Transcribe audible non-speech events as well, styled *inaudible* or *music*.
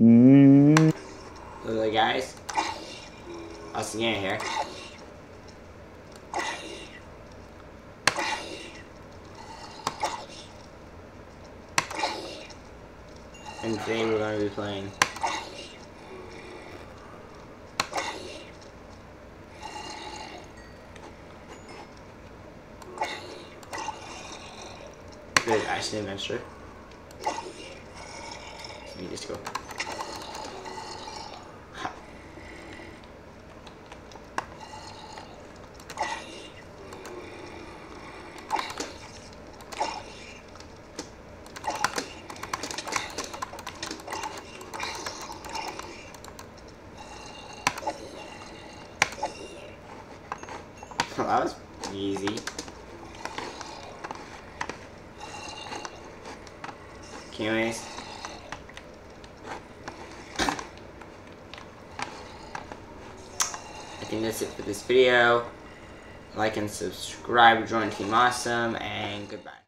Mm. Hello guys. Us again here. And today we're going to be playing the action adventure. Let me just go. *laughs* that was easy. Anyways. I think that's it for this video. Like and subscribe, join Team Awesome, and goodbye.